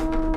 you